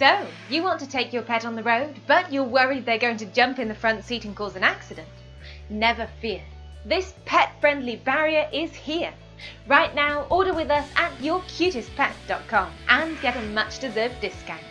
So, you want to take your pet on the road, but you're worried they're going to jump in the front seat and cause an accident? Never fear. This pet friendly barrier is here. Right now, order with us at yourcutestpets.com and get a much deserved discount.